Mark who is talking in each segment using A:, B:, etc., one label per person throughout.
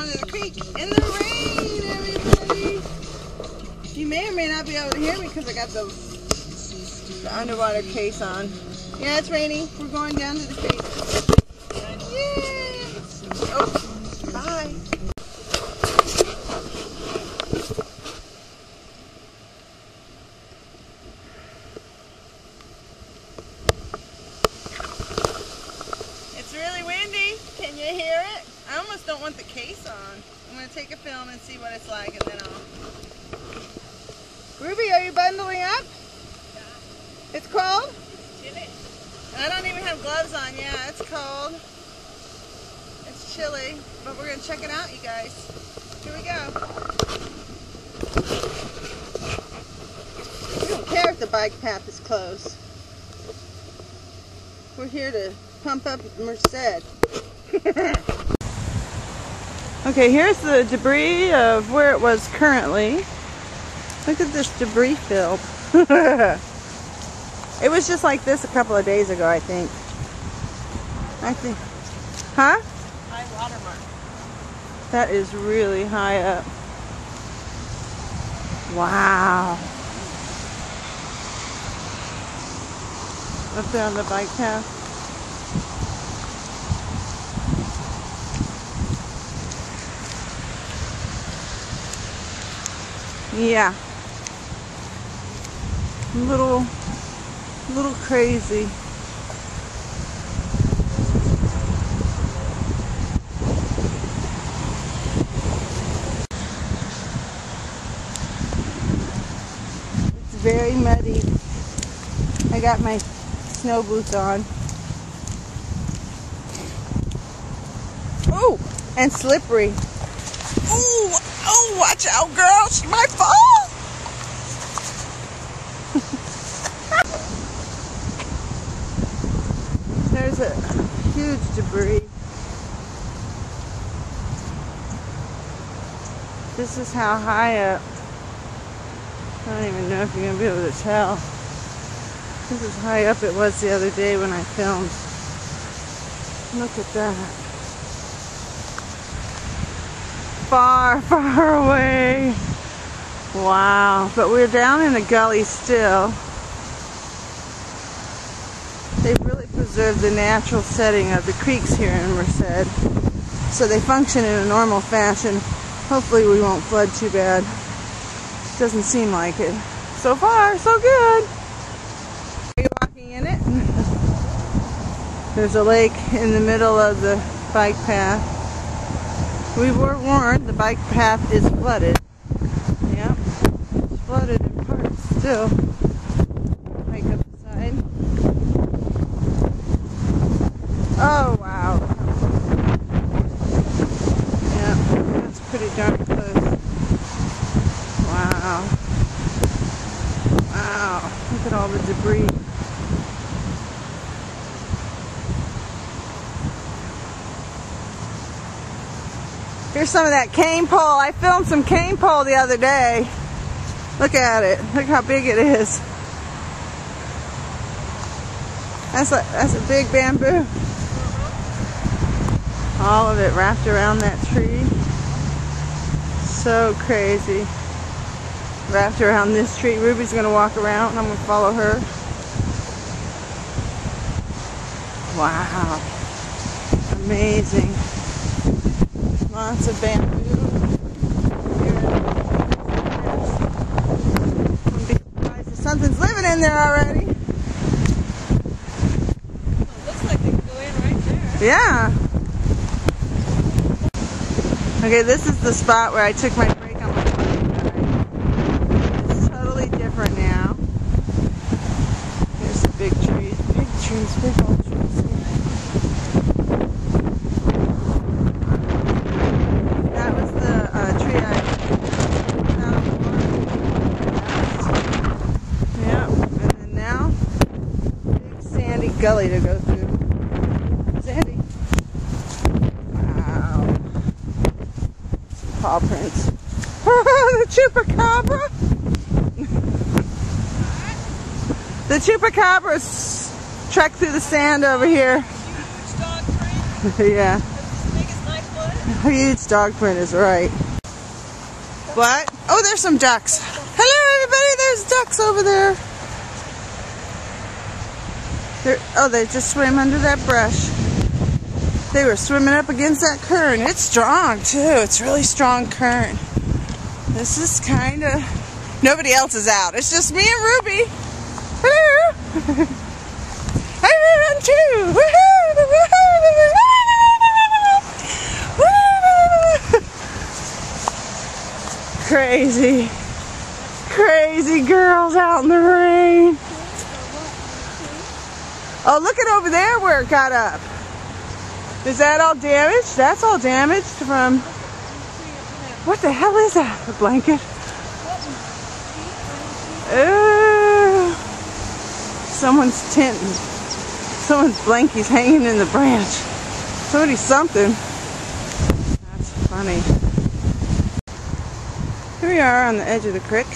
A: down to the creek in the rain, everybody. You may or may not be able to hear me because I got the, the underwater case on. Yeah, it's raining. We're going down to the creek. Oh, bye. It's really windy. Can you hear? I almost don't want the case on. I'm going to take a film and see what it's like and then I'll... Ruby, are you bundling up? Yeah. It's cold?
B: It's chilly.
A: I don't even have gloves on. Yeah, it's cold. It's chilly, but we're going to check it out, you guys. Here we go. We don't care if the bike path is closed. We're here to pump up Merced. okay, here's the debris of where it was currently. Look at this debris field. it was just like this a couple of days ago, I think. I think. Huh?
B: High water mark.
A: That is really high up. Wow. Up there on the bike path. Yeah. A little, little crazy. It's very muddy. I got my snow boots on. Oh, and slippery. Oh, oh, watch out, girl. She might fall. There's a huge debris. This is how high up. I don't even know if you're going to be able to tell. This is how high up it was the other day when I filmed. Look at that. Far, far away. Wow. But we're down in a gully still. They've really preserved the natural setting of the creeks here in Merced. So they function in a normal fashion. Hopefully we won't flood too bad. Doesn't seem like it. So far, so good. Are you walking in it? There's a lake in the middle of the bike path. We were warned the bike path is flooded. Yep, it's flooded in parts still. Hike up the side. Oh wow. Yep, that's pretty darn close. Wow. Wow. Look at all the debris. Here's some of that cane pole. I filmed some cane pole the other day. Look at it. Look how big it is. That's a, that's a big bamboo. All of it wrapped around that tree. So crazy. Wrapped around this tree. Ruby's going to walk around and I'm going to follow her. Wow. Amazing. Lots of bamboo. Wouldn't be surprised if something's living in there already.
B: Well, it looks like they can go in right there.
A: Yeah. Okay, this is the spot where I took my break on my bike. It's totally different now. Here's the big trees. Big trees, big old trees here. That was the uh, tree I found before. Yep, and then now, big sandy gully to go through. Sandy. Wow. Paw prints. the chupacabra. the chupacabras trek through the sand over here. Yeah. Huge dog print is right. What? Oh, there's some ducks. Hello, everybody. There's ducks over there. They're, oh, they just swam under that brush. They were swimming up against that current. It's strong, too. It's really strong current. This is kind of... Nobody else is out. It's just me and Ruby. Hello. I run too. Crazy. Crazy girls out in the rain. Oh, look at over there where it got up. Is that all damaged? That's all damaged from... What the hell is that? A blanket? Ooh. Someone's tent. Someone's blankies hanging in the branch. Somebody's something. That's funny. Here we are on the edge of the creek.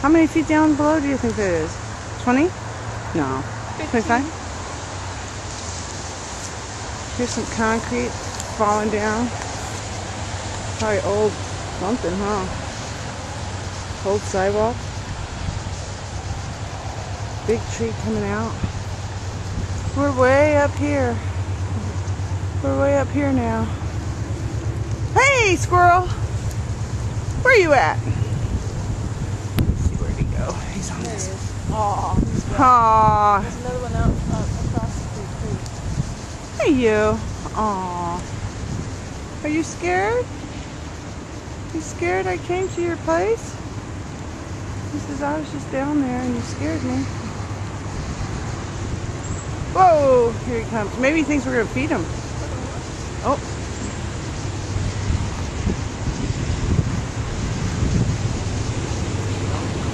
A: How many feet down below do you think that is? 20? No. 25? Here's some concrete falling down. Probably old something, huh? Old sidewalk. Big tree coming out. We're way up here. We're way up here now. Hey, squirrel! Where you at? Let's see where'd he go. He's on this.
B: Aw.
A: Aw.
B: There's another one out uh, across the creek.
A: Hey, you. Aw. Are you scared? You scared I came to your place? He says, I was just down there and you scared me. Whoa, here he comes. Maybe he thinks we're going to feed him. Oh.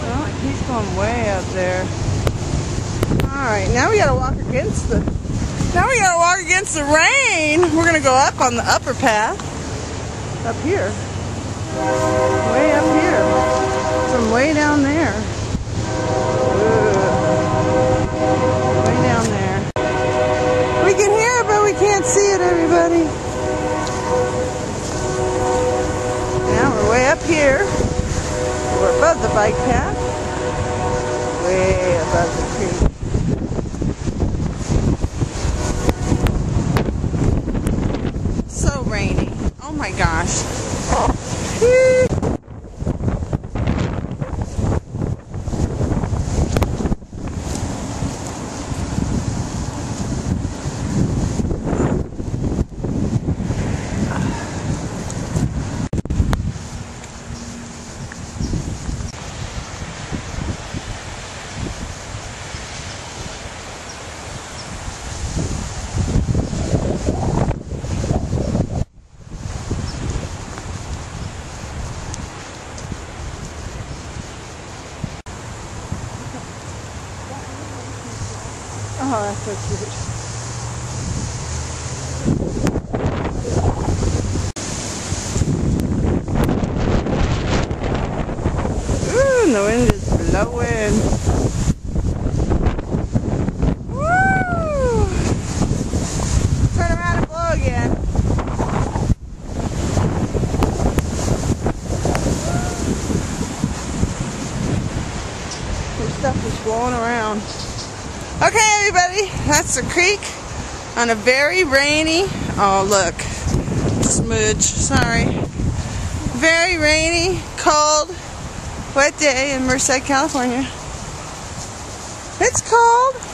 A: Oh, he's going way up there. Alright, now we gotta walk against the now we gotta walk against the rain. We're gonna go up on the upper path. Up here. Way up here. From way down there. Way down there. We can hear it, but we can't see it, everybody. Now we're way up here. We're above the bike path. Way above the creek. So rainy. Oh my gosh. Oh, that's so cute. And the wind is blowing. Woo! Turn around and blow again. Your stuff is blowing around. Okay, everybody, that's the creek on a very rainy, oh look, smudge, sorry. Very rainy, cold, wet day in Merced, California. It's cold.